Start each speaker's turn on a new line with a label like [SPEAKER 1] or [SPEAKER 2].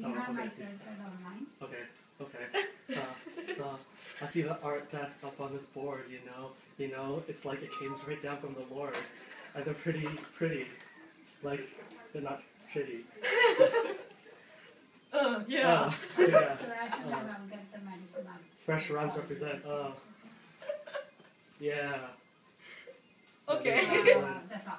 [SPEAKER 1] You
[SPEAKER 2] Oh,
[SPEAKER 1] have
[SPEAKER 2] okay,
[SPEAKER 1] my
[SPEAKER 2] I
[SPEAKER 1] online.
[SPEAKER 2] Okay, okay. Uh, uh, I see the art that's up on this board. You know, you know, it's like it came right down from the Lord, and they're pretty, pretty. Like they're not pretty.
[SPEAKER 3] Uh, yeah.
[SPEAKER 2] Uh, yeah.
[SPEAKER 1] So I'll uh, get the.
[SPEAKER 2] Fresh rhymes represent. Oh. Yeah.
[SPEAKER 3] okay.
[SPEAKER 1] Uh, that's all.